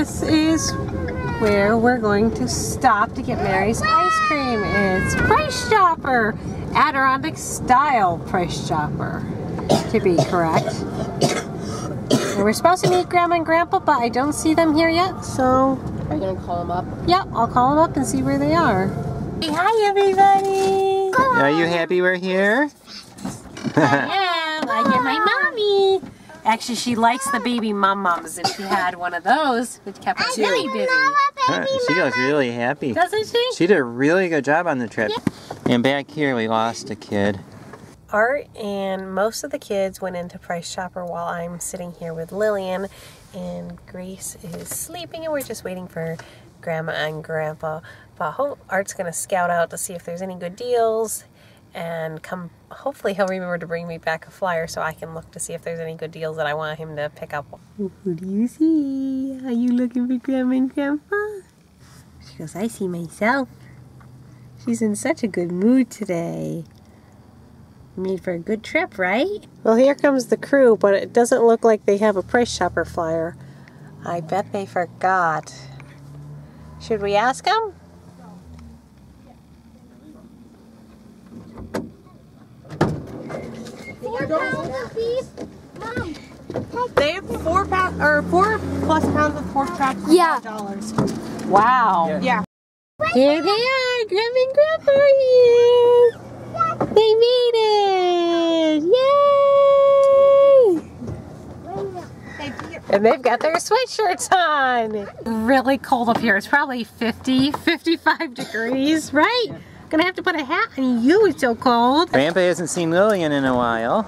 this is where we're going to stop to get Mary's ice cream. It's Price Chopper, Adirondack style Price Chopper, to be correct. And we're supposed to meet Grandma and Grandpa, but I don't see them here yet, so Are you gonna call them up? Yep, I'll call them up and see where they are. Hey, hi everybody! Are you happy we're here? I am. I get my mommy. Actually, she likes the baby mum mums, and she had one of those, which kept her really busy. she looks really happy. Doesn't she? She did a really good job on the trip. And back here we lost a kid. Art and most of the kids went into Price Chopper while I'm sitting here with Lillian and Grace is sleeping and we're just waiting for Grandma and Grandpa. But Art's gonna scout out to see if there's any good deals and come hopefully he'll remember to bring me back a flyer so I can look to see if there's any good deals that I want him to pick up. Who do you see? Are you looking for Grandma and Grandpa? She goes, I see myself. She's in such a good mood today. Made for a good trip, right? Well, here comes the crew, but it doesn't look like they have a price chopper flyer. I bet they forgot. Should we ask them? Four pounds of beef. Mom. They have four pounds or four plus pounds of pork chops for Yeah. dollars. Wow. Yeah. Here they are, Grandma and Grandpa are here. They made it! Yay! And they've got their sweatshirts on. Really cold up here. It's probably 50, 55 degrees, right? Gonna have to put a hat on you, it's so cold. Grandpa hasn't seen Lillian in a while.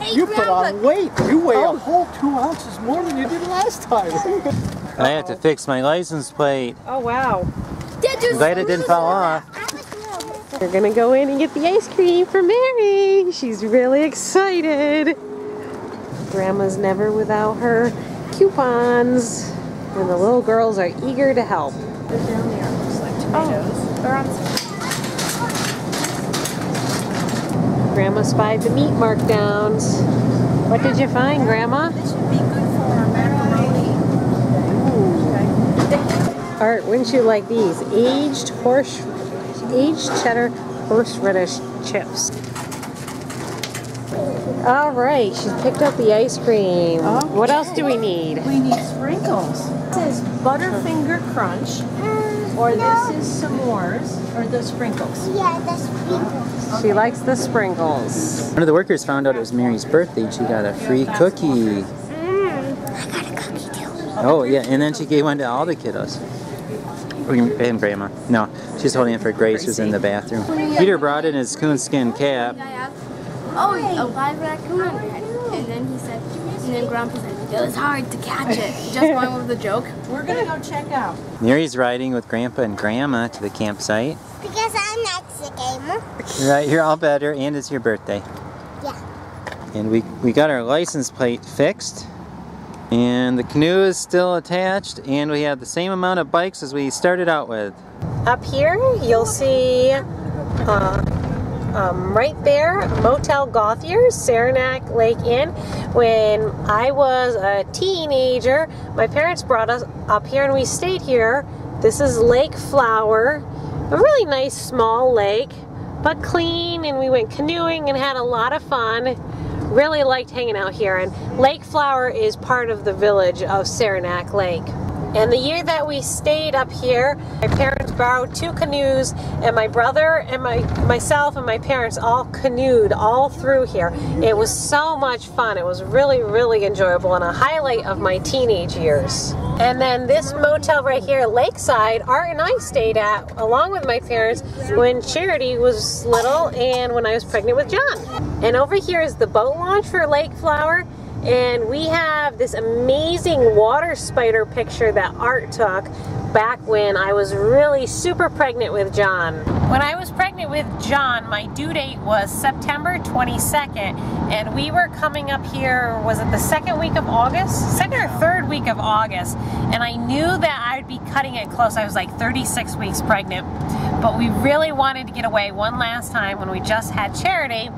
Hey, You put on weight. You weigh a oh. whole two ounces more than you did last time. I have to fix my license plate. Oh wow. Dad, just- I'm glad it didn't fall off. We're gonna go in and get the ice cream for Mary. She's really excited. Grandma's never without her coupons. And the little girls are eager to help. Grandma spied the meat markdowns. What did you find, Grandma? This would be good for macaroni. Art, wouldn't you like these? Aged horse, aged cheddar horseradish chips. All right, she's picked up the ice cream. What else do we need? We need sprinkles. This is Butterfinger Crunch, or this is s'mores, or the sprinkles. Yeah, the sprinkles. She likes the sprinkles. One of the workers found out it was Mary's birthday and she got a free cookie. Mm, I got a cookie too. Oh, yeah, and then she gave one to all the kiddos. And Grandma. No, she's holding it for Grace, who's in the bathroom. Peter brought in his coonskin cap. Oh, a live raccoon. And then he said, and then Grandpa said, it was hard to catch it. Just going with the joke. We're gonna go check out. Mary's riding with Grandpa and Grandma to the campsite. Because I'm Mexican. Right, you're all better, and it's your birthday. Yeah. And we, we got our license plate fixed. And the canoe is still attached, and we have the same amount of bikes as we started out with. Up here, you'll see uh, um, right there, Motel Gothier, Saranac Lake Inn. When I was a teenager, my parents brought us up here and we stayed here. This is Lake Flower, a really nice small lake, but clean, and we went canoeing and had a lot of fun. Really liked hanging out here, and Lake Flower is part of the village of Saranac Lake. And the year that we stayed up here, my parents borrowed two canoes, and my brother and my myself and my parents all canoed all through here. It was so much fun. It was really, really enjoyable and a highlight of my teenage years. And then this motel right here, Lakeside, Art and I stayed at along with my parents when Charity was little and when I was pregnant with John. And over here is the boat launch for Lake Flower. And we have this amazing water spider picture that Art took back when I was really super pregnant with John. When I was pregnant with John, my due date was September 22nd, and we were coming up here, was it the second week of August? Second or third week of August. And I knew that I'd be cutting it close. I was like 36 weeks pregnant. But we really wanted to get away one last time when we just had Charity.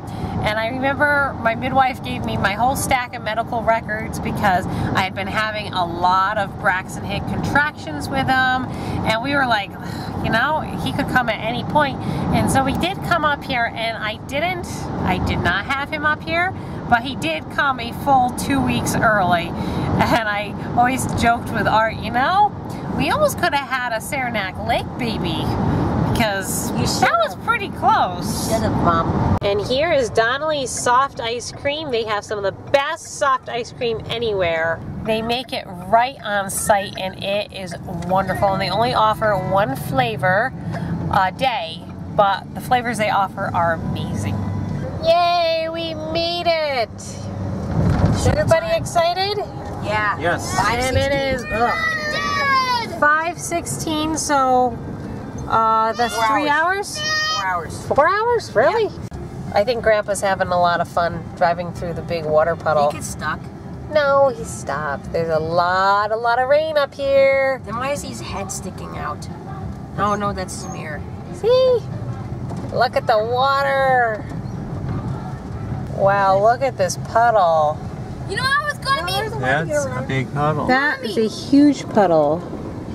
And I remember my midwife gave me my whole stack of medical records because I had been having a lot of Braxton Hicks contractions with him. And we were like, you know, he could come at any point. And so he did come up here and I didn't, I did not have him up here, but he did come a full two weeks early. And I always joked with Art, you know, we almost could have had a Saranac Lake baby because that was pretty close. Shut up, Mom. And here is Donnelly's soft ice cream. They have some of the best soft ice cream anywhere. They make it right on site and it is wonderful. And they only offer one flavor a day, but the flavors they offer are amazing. Yay, we made it! Is everybody excited? Yeah. Yes. And it is 5.16, so uh, that's Four three hours? Four hours. Four hours? Really? I think Grandpa's having a lot of fun driving through the big water puddle. He gets stuck. No, he stopped. There's a lot, a lot of rain up here. Then why is his head sticking out? Oh no, that's his mirror. See? Look at the water. Wow, look at this puddle. You know I was gonna be That's a big puddle. That is a huge puddle.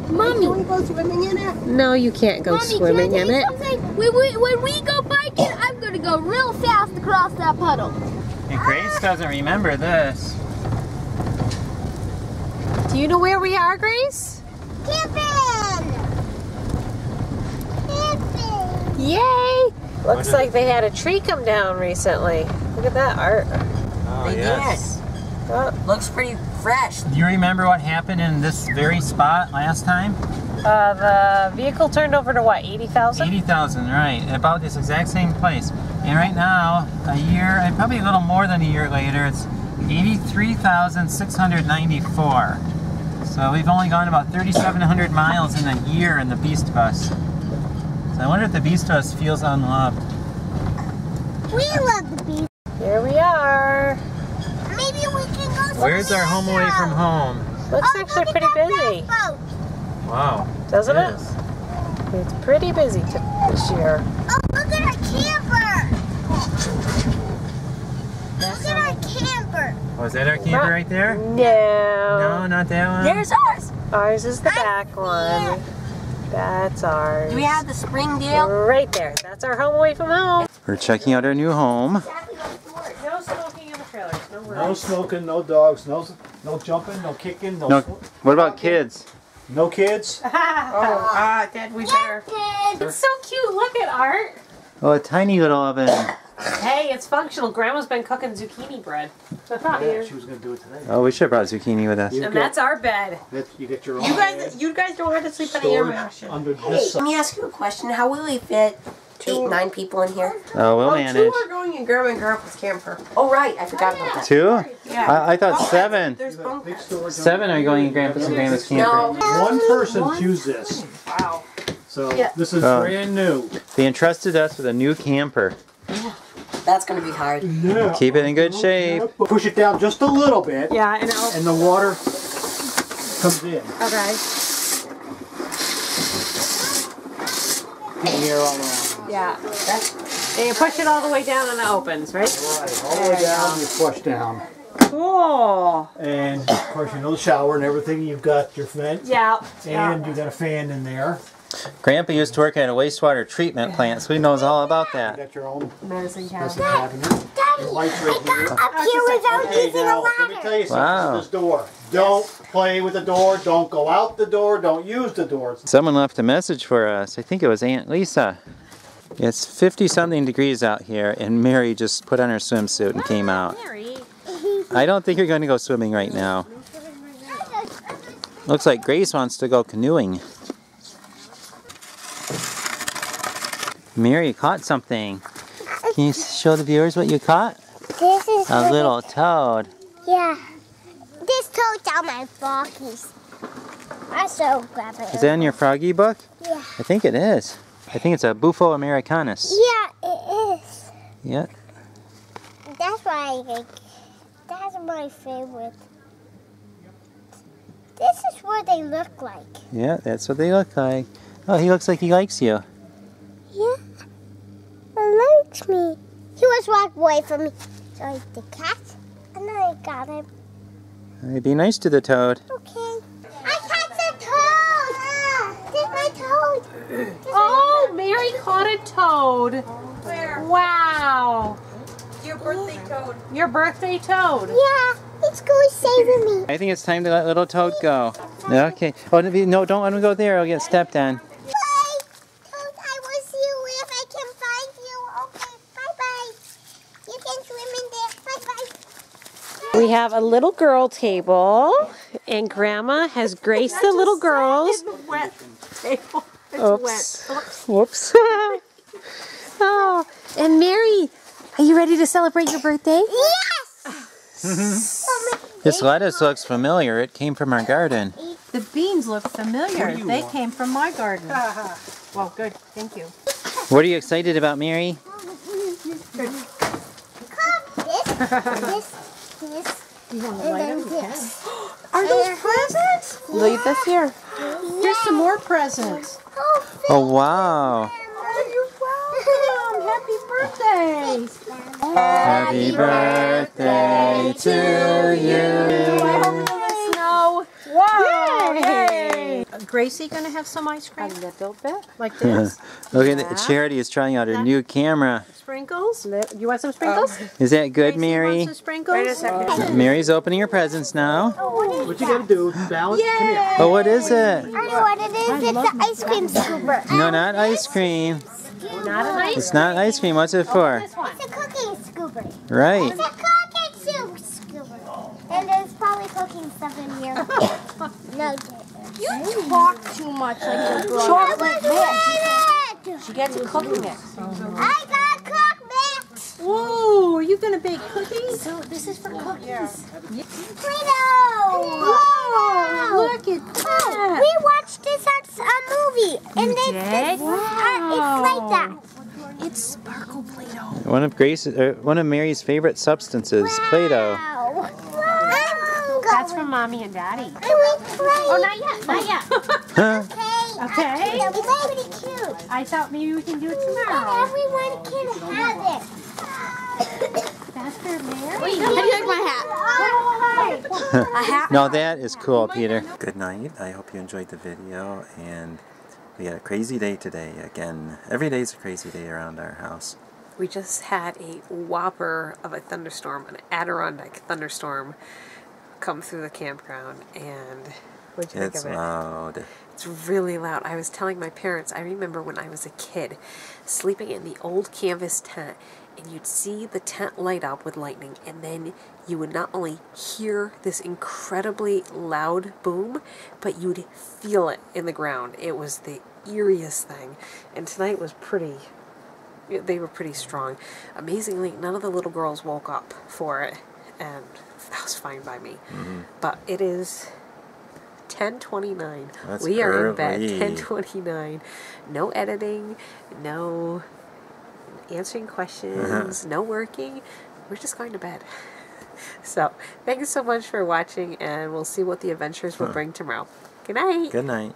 Mommy. go swimming in it? No, you can't go Mommy, swimming can I in you it. something? When we, when we go biking, I'm gonna go real fast across that puddle. And Grace doesn't remember this. Do you know where we are, Grace? Camping! Camping! Yay! Looks like they had a tree come down recently. Look at that art. Oh, They yes. Oh, Looks pretty fresh. Do you remember what happened in this very spot last time? uh, the vehicle turned over to what, 80,000? 80,000, right. About this exact same place. And right now, a year, and probably a little more than a year later, it's 83,694. So we've only gone about 3,700 miles in a year in the Beast Bus. So I wonder if the Beast Bus feels unloved. We love the beach. Here we are. Maybe we can go Where's our home away from home? Looks Oh, actually look pretty busy. Wow. doesn't it? is. It's pretty busy t- this year. Oh, look at our camper. Look at our camper. Oh, is that our camper right there? No, No. not that one. There's ours. Ours is the back one. That's ours. Do we have the spring deal? Right there. That's our home away from home. We're checking out our new home. No smoking in the trailers. No No smoking, no dogs, no no jumping, no kicking, no No, no, what about kids? no kids. oh, ah, Dad, we better. Kids. It's so cute. Look at Art. Oh, a tiny little oven. Hey, it's functional. Grandma's been cooking zucchini bread. Yeah, she was gonna do it today. Oh, we should have brought zucchini with us. You And get, that's our bed. that, you get your own You guys, you guys don't have to sleep on the air mattress. under this Let me ask you a question. How will we fit eight, nine people in here? Oh, we'll oh, manage. two are going in Grandma and Grandpa's camper. Oh, right. I forgot about that. Two? Yeah. I, I thought oh, seven. There's bunk big beds. Seven are going in Grandpa's and Grandma's No. camper. One person choose this. Wow. So Yeah. this is Oh. brand new. They entrusted us with a new camper. That's going to be hard. Yeah. Keep it in good shape. Push it down just a little bit, Yeah, and I'll, and the water comes in. okay. Getting air all around. Yeah. And you push it all the way down and it opens, right? Right, all the way down, you flush down. Cool. And of course, you know the shower and everything. You've got your vent, Yeah. and you've got a fan in there. Grandpa used to work at a wastewater treatment plant, so he knows all about that. You that. got your own Medicine medicine cabinet. cabinet. The lights right here. Up here without Okay, using a now let me ladder. tell you something. Wow. This door. Don't play with the door. Don't go out the door. Don't use the doors. Someone left a message for us. I think it was Aunt Lisa. It's 50 something degrees out here, and Mary just put on her swimsuit and came out. I don't think you're going to go swimming right now. Looks like Grace wants to go canoeing. Mary caught something. Can you show the viewers what you caught? This is A little it- toad. Yeah. This toad's on my froggies. I so grab it. Is that in your froggy book? Yeah. I think it is. I think it's a Bufo americanus. Yeah, it is. Yeah. That's why I think. That's my favorite. This is what they look like. Yeah, that's what they look like. Oh, he looks like he likes you. Yeah. It likes me. He was walking away from me. So the cat, and then I got him. Hey, Be nice to the toad. Okay. I caught the toad. There's my toad. There's Oh, Mary caught a toad. Where? Wow. Your birthday toad. Your birthday toad. Yeah, it's going saving me. I think it's time to let little toad go. Okay. Oh, no, don't let him go there. He'll get stepped on. Bye. Toad, I will see you if I can find you. Okay, bye-bye. You can swim in there. Bye-bye. We have a little girl table, and Grandma has graced the little girls. Wet table. It's Oops. wet. Whoops. oh, and Mary, are you ready to celebrate your birthday? Yes! This lettuce looks familiar. It came from our garden. The beans look familiar. They came from my garden. well, good. Thank you. What are you excited about, Mary? This, this, this, You want to and light them? this. Are those presents? Leave this here. Here's some more presents. Oh, wow. Oh, you're welcome. Happy birthday. Happy birthday to you. Snow. Wow. Yay. Gracie gonna have some ice cream? A little bit. Like this? okay, at Charity is trying out her new camera. Sprinkles? You want some sprinkles? Oh. Is that good, Gracie Mary? wants some sprinkles? Mary's opening her presents now. Oh, what you gotta do, balance, come here. Oh, what is it? I know what it is. It's an ice cream scooper. No, not ice cream. Not an ice. It's not ice cream. What's it for? It's a cooking scooper. Right. It's a cooking soup scooper. And there's probably cooking stuff in here. no, You talk too much like your chocolate mix. She gets a cookie mix. I got cook mix. Whoa, are you gonna bake cookies? So this is for cookies. Play-Doh. Oh, Wow. look at that. We watched this at a movie, and they, did? This, uh, it's like that. It's sparkle Play-Doh. One of Grace, uh, one of Mary's favorite substances, Play-Doh. Wow. I'm That's from Mommy and Daddy. I will play. Oh, not yet. Not yet. Okay. Okay. That'll pretty cute. I thought maybe we can do it And tomorrow. everyone can have it. Faster, Mary. Wait, how do you like my hat? Oh, A hat? No, that is cool, oh Peter. Good night. I hope you enjoyed the video, and we had a crazy day today. Again, every day is a crazy day around our house. We just had a whopper of a thunderstorm, an Adirondack thunderstorm, come through the campground, and what'd you think It's of it? loud. It's really loud. I was telling my parents, I remember when I was a kid, sleeping in the old canvas tent, and you'd see the tent light up with lightning, and then you would not only hear this incredibly loud boom, but you'd feel it in the ground. It was the eeriest thing. And tonight was pretty, they were pretty strong. Amazingly, none of the little girls woke up for it, and that was fine by me. But it is 10:29. We are in bed. 10:29. No editing, no answering questions, uh-huh. no working. We're just going to bed. So, thank you so much for watching, and we'll see what the adventures will bring tomorrow. Good night. Good night.